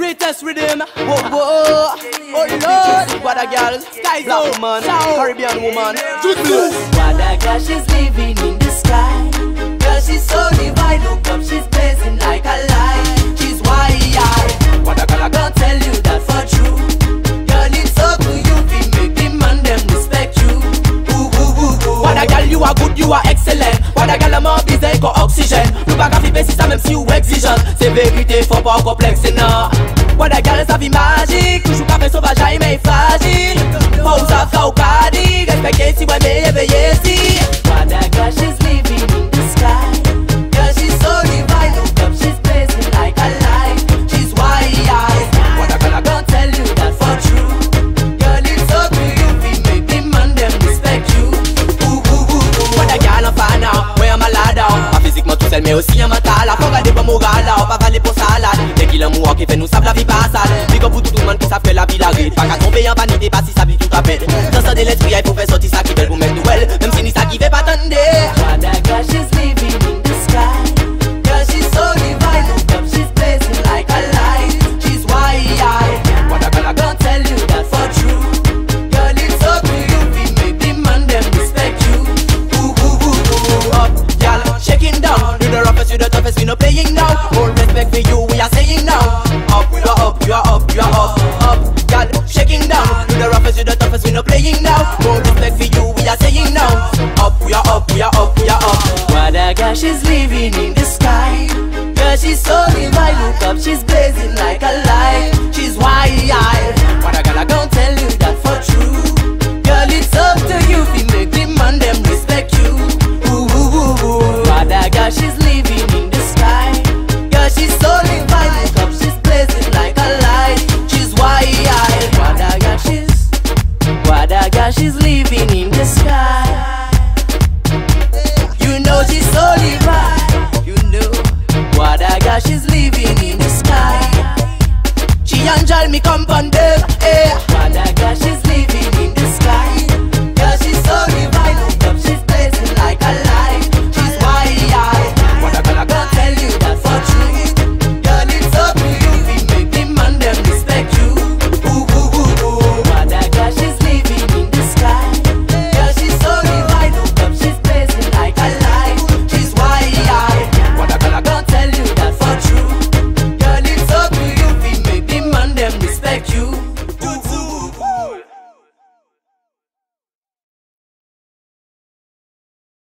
greatest rhythm. Whoa, whoa. Oh Lord, what a girl. Sky Black woman, Caribbean woman. Juiceless. What a girl, she's living in the sky. Girl, she's so divine. Look up, she's blazing like a light. She's wide. What a girl, I can't tell you that for true. Girl, it's up to you. We make the man them respect you. Ooh, ooh, ooh, ooh. What a girl, you are good, you are excellent. What a girl, I'm en besoin qu'on oxygène. Nous pas qu'à faire ça même si verite fò pa komplekse nan Wè da gare sa vi magik Toujou ka men sovaja e men fagil Fò ou sa fò ou ka di Respekte si wè me yeve yesi Big up pou toutou man ki sa fwe la vilare Pak a trompe yon banite pa si sa bi tout apet Dansan de letri ay pou fe soti sa ki bel pou met nouel Mem si ni sa ki ve patande Wada gosh is living she's so divine. Look up, she's blazing like a light. She's a girl, I can't tell you that for true. Girl, it's up to you. We make the man them respect you. Ooh, ooh, ooh, ooh. What a girl, she's living in the sky. Girl, she's so divine. Look up, she's blazing like a light. She's wide. What a girl, she's. What a girl, she's living Angel, me come from them. Eh.